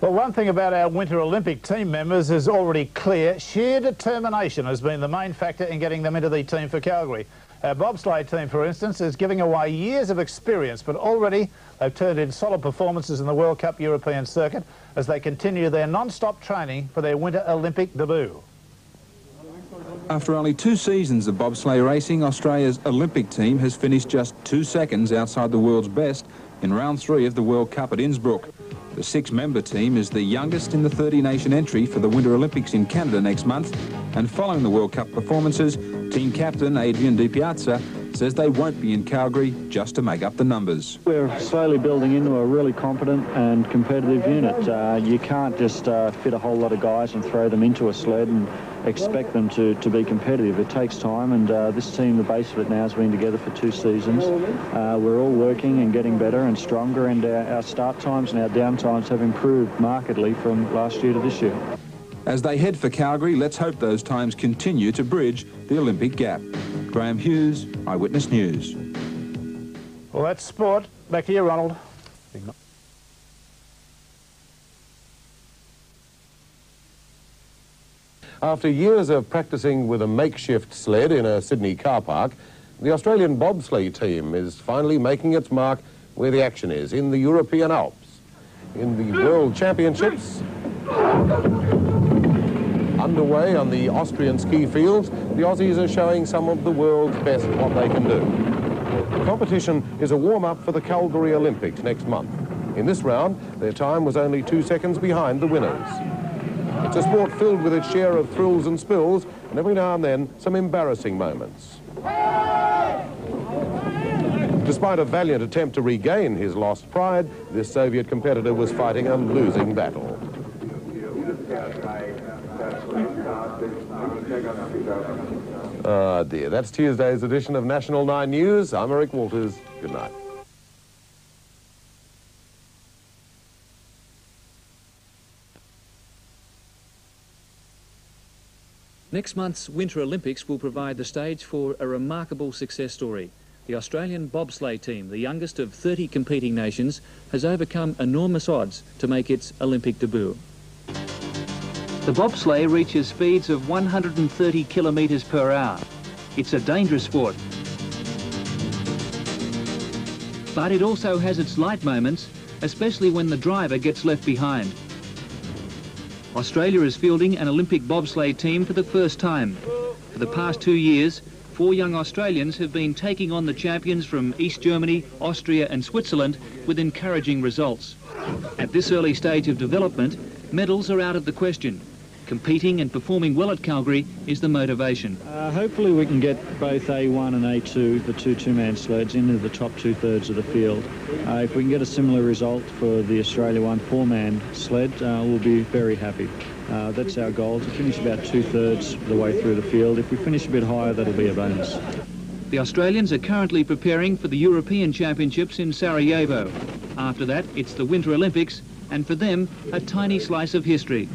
Well, one thing about our Winter Olympic team members is already clear. Sheer determination has been the main factor in getting them into the team for Calgary. Our bobsleigh team, for instance, is giving away years of experience, but already they've turned in solid performances in the World Cup European circuit as they continue their non-stop training for their Winter Olympic debut. After only two seasons of bobsleigh racing, Australia's Olympic team has finished just two seconds outside the world's best in round three of the World Cup at Innsbruck. The six-member team is the youngest in the 30-nation entry for the Winter Olympics in Canada next month. And following the World Cup performances, team captain Adrian Di Piazza says they won't be in Calgary just to make up the numbers. We're slowly building into a really competent and competitive unit. Uh, you can't just uh, fit a whole lot of guys and throw them into a sled and expect them to, to be competitive. It takes time, and uh, this team, the base of it now, has been together for two seasons. Uh, we're all working and getting better and stronger, and our, our start times and our down times have improved markedly from last year to this year. As they head for Calgary, let's hope those times continue to bridge the Olympic gap. Graham Hughes, Eyewitness News. Well, that's sport. Back to you, Ronald. After years of practicing with a makeshift sled in a Sydney car park, the Australian bobsleigh team is finally making its mark where the action is, in the European Alps. In the World Championships, underway on the Austrian ski fields, the Aussies are showing some of the world's best what they can do. The competition is a warm-up for the Calgary Olympics next month. In this round, their time was only two seconds behind the winners. It's a sport filled with its share of thrills and spills, and every now and then, some embarrassing moments. Despite a valiant attempt to regain his lost pride, this Soviet competitor was fighting a losing battle. Ah, dear. That's Tuesday's edition of National 9 News. I'm Eric Walters. Good night. Next month's Winter Olympics will provide the stage for a remarkable success story. The Australian bobsleigh team, the youngest of 30 competing nations, has overcome enormous odds to make its Olympic debut. The bobsleigh reaches speeds of 130 kilometres per hour. It's a dangerous sport. But it also has its light moments, especially when the driver gets left behind. Australia is fielding an Olympic bobsleigh team for the first time. For the past two years, four young Australians have been taking on the champions from East Germany, Austria and Switzerland with encouraging results. At this early stage of development, medals are out of the question. Competing and performing well at Calgary is the motivation. Uh, hopefully we can get both A1 and A2, the two two-man sleds, into the top two-thirds of the field. Uh, if we can get a similar result for the Australia One four-man sled, uh, we'll be very happy. Uh, that's our goal, to finish about two-thirds of the way through the field. If we finish a bit higher, that'll be a bonus. The Australians are currently preparing for the European Championships in Sarajevo. After that, it's the Winter Olympics, and for them, a tiny slice of history.